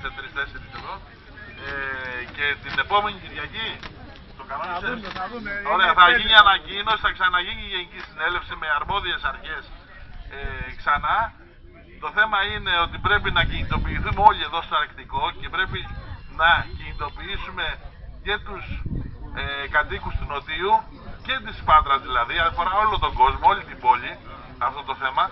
σε 3-4 εδώ. Ε, και την επόμενη Κυριακή το Θα θα. Ωραία, θα γίνει ανακοίνωση, θα ξαναγίνει η Γενική Συνέλευση με αρμόδιες αρχές ε, ξανά. Το θέμα είναι ότι πρέπει να κινητοποιηθούμε όλοι εδώ στο Αρκτικό και πρέπει να κινητοποιήσουμε και τους ε, κατοίκους του Νοτίου και της Πάτρας δηλαδή, αφορά όλο τον κόσμο, όλη την πόλη αυτό το θέμα